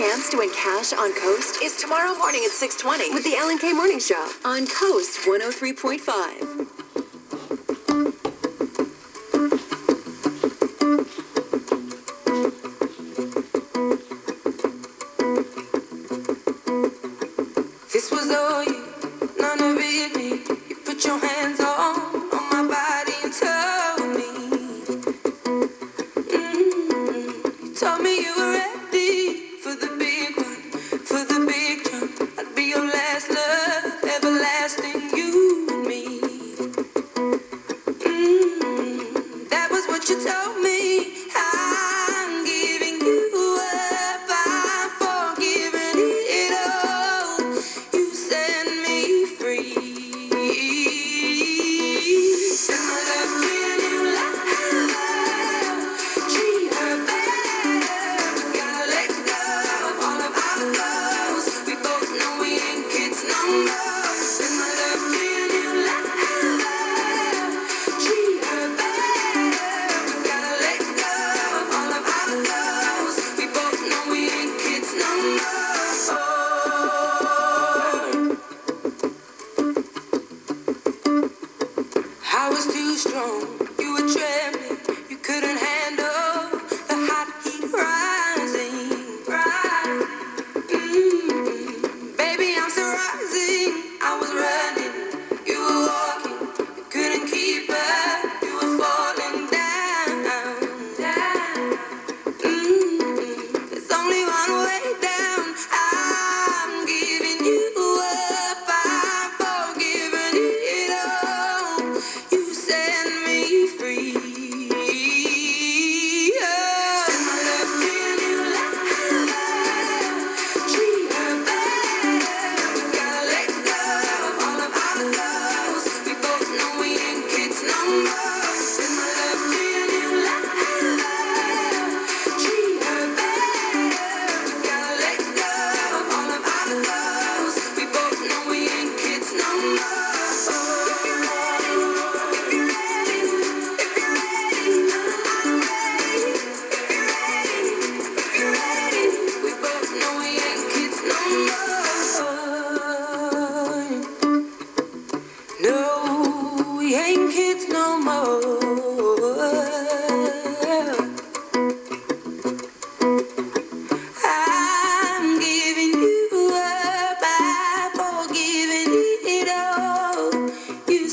chance to win cash on Coast is tomorrow morning at 6:20 with the LNK Morning Show on Coast 103.5. This was all you, none of it me. You put your hands on. was too strong. You were trembling, you couldn't handle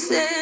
say